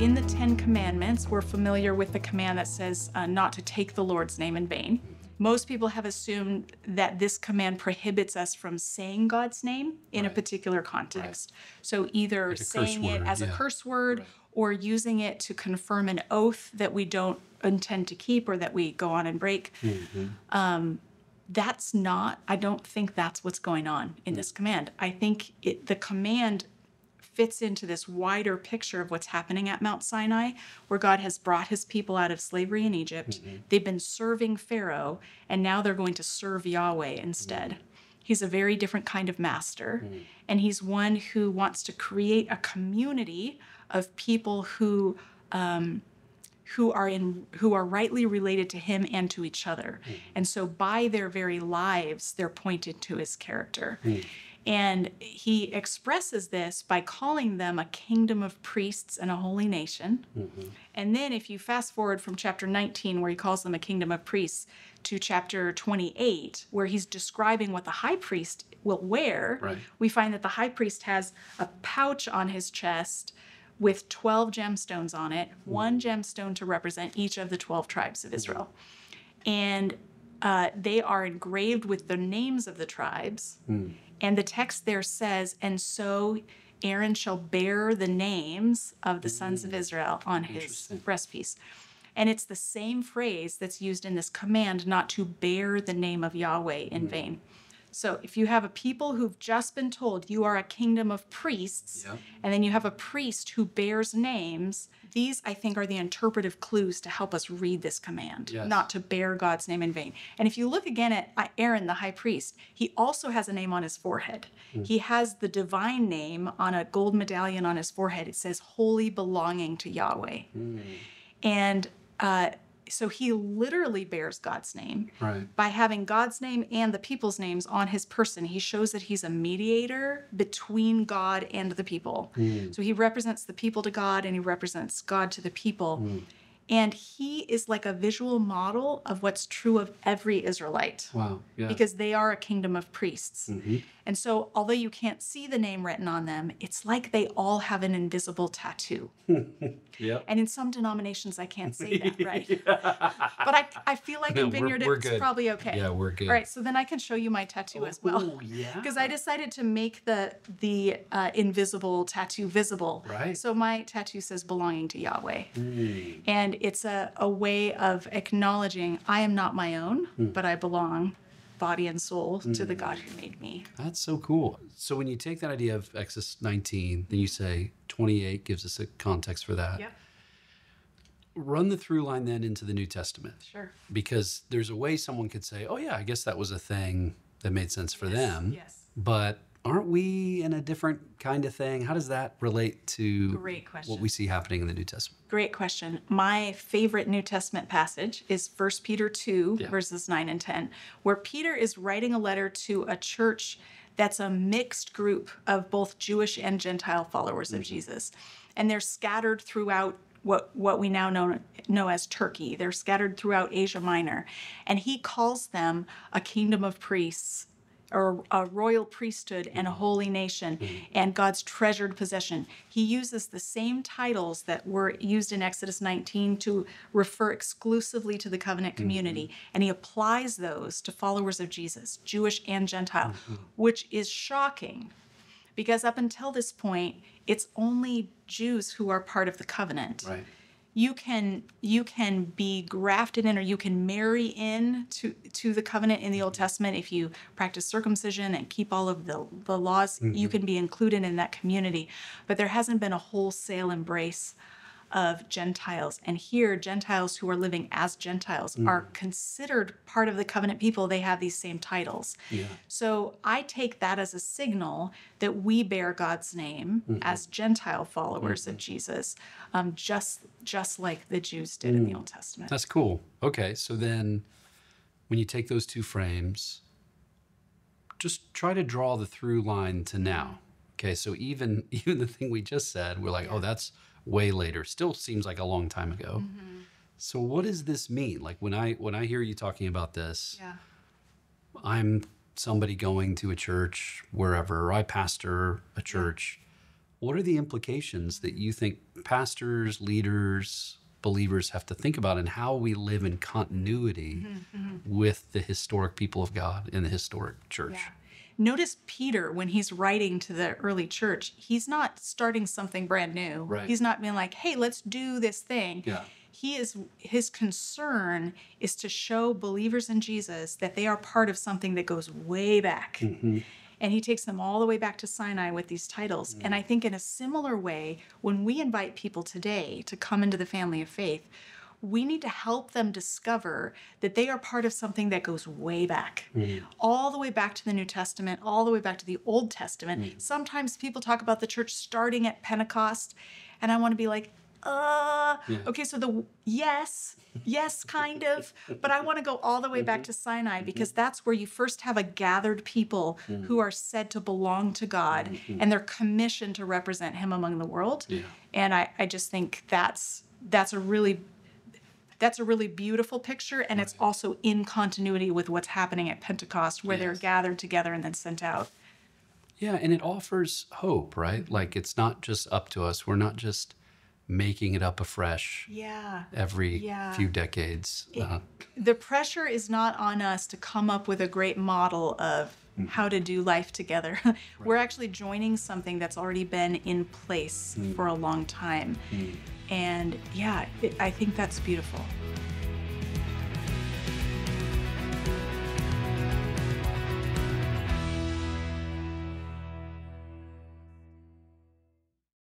In the Ten Commandments, we're familiar with the command that says uh, not to take the Lord's name in vain. Most people have assumed that this command prohibits us from saying God's name in a particular context. So either saying it word, as a curse word or using it to confirm an oath that we don't intend to keep or that we go on and break. Mm-hmm. Um, that's not, I don't think that's what's going on in this command. I think it, the command fits into this wider picture of what's happening at Mount Sinai, where God has brought his people out of slavery in Egypt. Mm-hmm. They've been serving Pharaoh, and now they're going to serve Yahweh instead. Mm-hmm. He's a very different kind of master, mm-hmm. and he's one who wants to create a community of people who um, who are in who are rightly related to him and to each other. Hmm. And so by their very lives they're pointed to his character. Hmm. And he expresses this by calling them a kingdom of priests and a holy nation. Mm-hmm. And then if you fast forward from chapter 19 where he calls them a kingdom of priests to chapter 28 where he's describing what the high priest will wear, Right. we find that the high priest has a pouch on his chest with 12 gemstones on it, hmm. one gemstone to represent each of the 12 tribes of hmm. Israel. And uh, they are engraved with the names of the tribes. Hmm. And the text there says, and so Aaron shall bear the names of the sons of Israel on his breastpiece. And it's the same phrase that's used in this command not to bear the name of Yahweh in vain. So if you have a people who've just been told you are a kingdom of priests, Yep. and then you have a priest who bears names, these I think are the interpretive clues to help us read this command, Yes. not to bear God's name in vain. And if you look again at Aaron, the high priest, he also has a name on his forehead. He has the divine name on a gold medallion on his forehead. It says, Holy belonging to Yahweh. And uh, so he literally bears God's name Right. by having God's name and the people's names on his person, he shows that he's a mediator between God and the people. Mm. So he represents the people to God and he represents God to the people. Mm. And he is like a visual model of what's true of every Israelite Wow. Yeah. because they are a kingdom of priests. Mhm. And so, although you can't see the name written on them, it's like they all have an invisible tattoo. Yep. And in some denominations, I can't say that, right? But I, I feel like No, in we're- Vineyard, we're it's good. probably okay. Yeah, we're good. All right, so then I can show you my tattoo as well. Oh, yeah. Because I decided to make the the uh, invisible tattoo visible. Right. So my tattoo says belonging to Yahweh. Mm. And it's a, a way of acknowledging I am not my own, Hmm. but I belong, body and soul, to the God who made me. That's so cool. So when you take that idea of Exodus 19, then you say 28 gives us a context for that. Run the through line then into the New Testament. Sure. Because there's a way someone could say, oh, yeah, I guess that was a thing that made sense for them. Yes. But aren't we in a different kind of thing? How does that relate to Great question. what we see happening in the New Testament? Great question. My favorite New Testament passage is 1 Peter 2, Yeah. verses 9 and 10, where Peter is writing a letter to a church that's a mixed group of both Jewish and Gentile followers of mm-hmm. Jesus. And they're scattered throughout what, what we now know, know as Turkey. They're scattered throughout Asia Minor. And he calls them a kingdom of priests or a royal priesthood and a mm-hmm. holy nation mm-hmm. and God's treasured possession. He uses the same titles that were used in Exodus 19 to refer exclusively to the covenant mm-hmm. community, and he applies those to followers of Jesus, Jewish and Gentile, which is shocking because up until this point, it's only Jews who are part of the covenant. Right. You can you can be grafted in or you can marry in to to the covenant in the old testament. If you practice circumcision and keep all of the, the laws you mm-hmm. can be included in that community. But there hasn't been a wholesale embrace of gentiles and here gentiles who are living as gentiles mm. are considered part of the covenant people they have these same titles Yeah. so I take that as a signal that we bear God's name mm-hmm. as Gentile followers of mm-hmm. Jesus, um, just just like the Jews did in the mm. Old Testament. That's cool. Okay, so then when you take those two frames, just try to draw the through line to now. Okay, so even even the thing we just said, we're like, oh, that's way later. Still seems like a long time ago. Mm-hmm. So what does this mean? Like when I when I hear you talking about this, Yeah. I'm somebody going to a church wherever, I pastor a church. What are the implications that you think pastors, leaders, believers have to think about and how we live in continuity mm-hmm. Mm-hmm. with the historic people of God in the historic church? Yeah. Notice Peter when he's writing to the early church, he's not starting something brand new. Right. He's not being like, "Hey, let's do this thing." Yeah. He is his concern is to show believers in Jesus that they are part of something that goes way back. Mm-hmm. And he takes them all the way back to Sinai with these titles. And I think in a similar way, when we invite people today to come into the family of faith, we need to help them discover that they are part of something that goes way back, mm. all the way back to the New Testament, all the way back to the Old Testament. Mm. Sometimes people talk about the church starting at Pentecost, and I want to be like, uh, okay, so the yes, yes, kind of, but I want to go all the way back mm-hmm. to Sinai mm-hmm. because that's where you first have a gathered people mm. who are said to belong to God mm-hmm, and they're commissioned to represent Him among the world. Yeah. And I, I just think that's that's a really that's a really beautiful picture and it's also in continuity with what's happening at pentecost where they're gathered together and then sent out Yeah, and it offers hope, right? Like it's not just up to us. We're not just making it up afresh yeah every Yeah. few decades. Uh, the pressure is not on us to come up with a great model of Mm-hmm. how to do life together. We're actually joining something that's already been in place mm. for a long time. Mm. And yeah it, i think that's beautiful